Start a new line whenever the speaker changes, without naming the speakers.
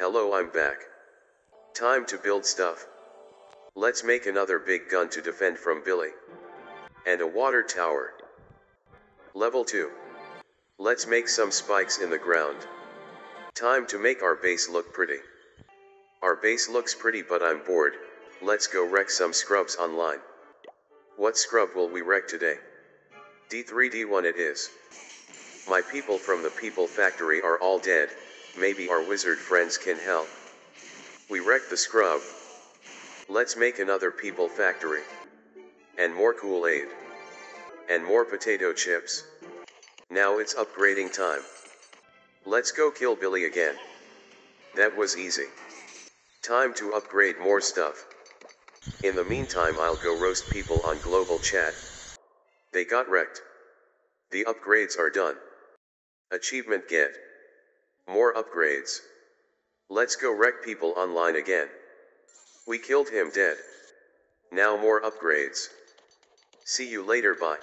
Hello, I'm back. Time to build stuff. Let's make another big gun to defend from Billy. And a water tower. Level 2. Let's make some spikes in the ground. Time to make our base look pretty. Our base looks pretty but I'm bored, let's go wreck some scrubs online. What scrub will we wreck today? D3D1 it is. My people from the People Factory are all dead, maybe our wizard friends can help. We wrecked the scrub. Let's make another People Factory. And more Kool-Aid. And more potato chips. Now it's upgrading time. Let's go kill Billy again. That was easy. Time to upgrade more stuff. In the meantime I'll go roast people on global chat. They got wrecked. The upgrades are done. Achievement get. More upgrades. Let's go wreck people online again. We killed him dead. Now more upgrades. See you later bye.